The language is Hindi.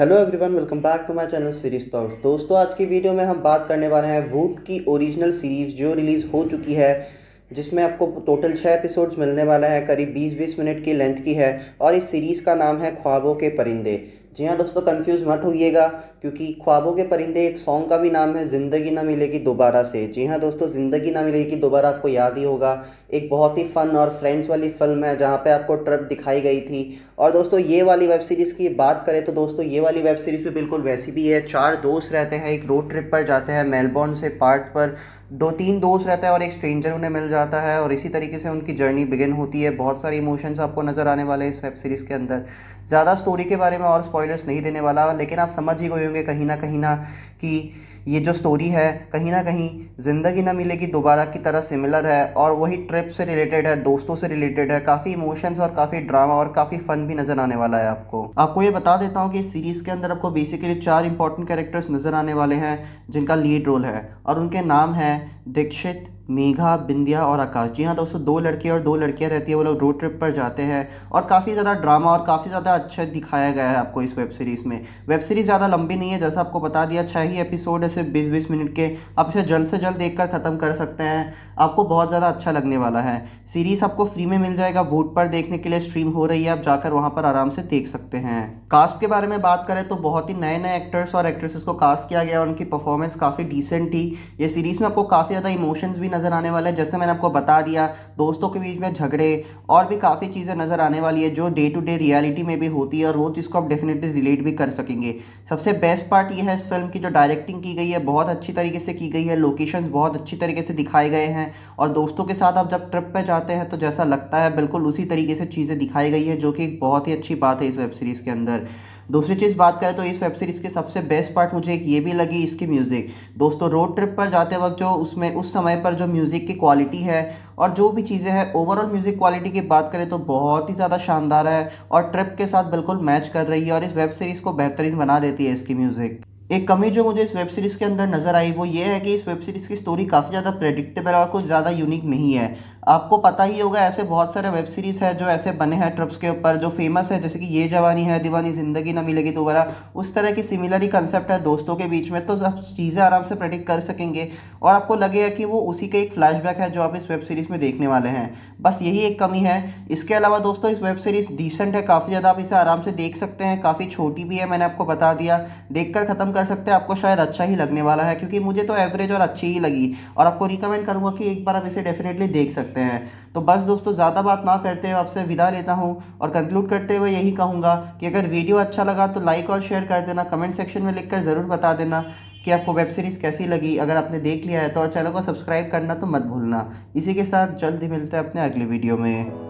Hello everyone welcome back to my channel Series Talks दोस्तों, आज की वीडियो में हम बात करने वाले हैं वूट की ओरिजिनल सीरीज़ जो रिलीज़ हो चुकी है, जिसमें आपको टोटल छः एपिसोड्स मिलने वाला है, करीब 20-20 मिनट की लेंथ की है, और इस सीरीज़ का नाम है ख्वाबों के परिंदे। जी हाँ दोस्तों कंफ्यूज मत होइएगा, क्योंकि ख्वाबों के परिंदे एक सॉन्ग का भी नाम है, ज़िंदगी ना मिलेगी दोबारा से। जी हाँ दोस्तों, ज़िंदगी ना मिलेगी दोबारा आपको याद ही होगा। एक बहुत ही फ़न और फ्रेंड्स वाली फ़िल्म है, जहाँ पे आपको ट्रिप दिखाई गई थी। और दोस्तों, ये वाली वेब सीरीज़ की बात करें तो दोस्तों, ये वाली वेब सीरीज़ भी बिल्कुल वैसी भी है। चार दोस्त रहते हैं, एक रोड ट्रिप पर जाते हैं मेलबॉर्न से पार्ट पर। दो तीन दोस्त रहते हैं और एक स्ट्रेंजर उन्हें मिल जाता है और इसी तरीके से उनकी जर्नी बिगिन होती है। बहुत सारे इमोशंस आपको नज़र आने वाले हैं इस वेब सीरीज़ के अंदर। ज़्यादा स्टोरी के बारे में और स्पॉयलर्स नहीं देने वाला, लेकिन आप समझ ही गए होंगे कहीं ना कहीं ना कि ये जो स्टोरी है, कहीं ना कहीं ज़िंदगी ना मिलेगी, दोबारा की तरह सिमिलर है और वही ट्रिप से रिलेटेड है, दोस्तों से रिलेटेड है। काफ़ी इमोशंस और काफ़ी ड्रामा और काफ़ी फ़न भी नज़र आने वाला है आपको। आपको ये बता देता हूँ कि इस सीरीज़ के अंदर आपको बेसिकली चार इंपॉर्टेंट कैरेक्टर्स नज़र आने वाले हैं, जिनका लीड रोल है और उनके नाम है दीक्षित मेघा बिंदिया और आकाश। जी हाँ दोस्तों, दो लड़के और दो लड़कियाँ रहती है, वो लोग रोड ट्रिप पर जाते हैं और काफ़ी ज़्यादा ड्रामा और काफ़ी ज़्यादा अच्छा दिखाया गया है आपको इस वेब सीरीज़ में। वेब सीरीज़ ज़्यादा लंबी नहीं है, जैसा आपको बता दिया छः ही एपिसोड है, सिर्फ़ बीस बीस मिनट के। आप इसे जल्द से जल्द देख कर ख़त्म कर सकते हैं। आपको बहुत ज़्यादा अच्छा लगने वाला है। सीरीज़ आपको फ्री में मिल जाएगा वोट पर देखने के लिए स्ट्रीम हो रही है, आप जाकर वहाँ पर आराम से देख सकते हैं। कास्ट के बारे में बात करें तो बहुत ही नए नए एक्टर्स और एक्ट्रेसेस को कास्ट किया गया और उनकी परफॉर्मेंस काफ़ी डिसेंट थी। ये सीरीज़ में आपको काफ़ी ज़्यादा इमोशंस भी आने वाला है। जैसे मैंने आपको बता दिया, दोस्तों के बीच में झगड़े और भी काफ़ी चीज़ें नज़र आने वाली है जो डे टू डे रियलिटी में भी होती है और वो चीज़ को आप डेफिनेटली रिलेट भी कर सकेंगे। सबसे बेस्ट पार्ट ये है इस फ़िल्म की जो डायरेक्टिंग की गई है, बहुत अच्छी तरीके से की गई है लोकेशन बहुत अच्छी तरीके से दिखाए गए हैं। और दोस्तों के साथ आप जब ट्रिप पे जाते हैं तो जैसा लगता है, बिल्कुल उसी तरीके से चीज़ें दिखाई गई है, जो कि एक बहुत ही अच्छी बात है इस वेब सीरीज़ के अंदर। दूसरी चीज़ बात करें तो इस वेब सीरीज़ की सबसे बेस्ट पार्ट मुझे एक ये भी लगी इसकी म्यूज़िक दोस्तों रोड ट्रिप पर जाते वक्त जो उसमें, उस समय पर जो म्यूज़िक की क्वालिटी है, और जो भी चीज़ें हैं ओवरऑल म्यूज़िक क्वालिटी की बात करें तो बहुत ही ज़्यादा शानदार है, और ट्रिप के साथ बिल्कुल मैच कर रही है, और इस वेब सीरीज़ को बेहतरीन बना देती है इसकी म्यूज़िक एक कमी जो मुझे इस वेब सीरीज़ के अंदर नज़र आई वो ये है कि इस वेब सीरीज़ की स्टोरी काफ़ी ज़्यादा प्रेडिक्टेबल और कुछ ज़्यादा यूनिक नहीं है। आपको पता ही होगा, ऐसे बहुत सारे वेब सीरीज़ है जो ऐसे बने हैं ट्रिप्स के ऊपर, जो फ़ेमस है, जैसे कि ये जवानी है, दीवानी ज़िंदगी ना मिलेगी दोबारा, उस तरह की सिमिलर ही कंसेप्ट है दोस्तों के बीच में तो सब चीज़ें आराम से प्रेडिक्ट कर सकेंगे। और आपको लगेगा कि वो उसी का एक फ्लैशबैक है जो आप इस वेब सीरीज़ में देखने वाले हैं। बस यही एक कमी है। इसके अलावा दोस्तों, इस वेब सीरीज़ डिसेंट है, काफ़ी ज़्यादा आप इसे आराम से देख सकते हैं, काफ़ी छोटी भी है, मैंने आपको बता दिया। देख कर ख़त्म कर सकते हैं, आपको शायद अच्छा ही लगने वाला है, क्योंकि मुझे तो एवरेज और अच्छी ही लगी। और आपको रिकमेंड करूँगा कि एक बार आप इसे डेफिनेटली देख सकते हैं। तो बस दोस्तों, ज़्यादा बात ना करते हुए आपसे विदा लेता हूँ और कंक्लूड करते हुए यही कहूँगा कि अगर वीडियो अच्छा लगा तो लाइक और शेयर कर देना कमेंट सेक्शन में लिखकर ज़रूर बता देना कि आपको वेब सीरीज़ कैसी लगी। अगर आपने देख लिया है तो चैनल को सब्सक्राइब करना तो मत भूलना। इसी के साथ जल्द ही मिलते हैं अपने अगले वीडियो में।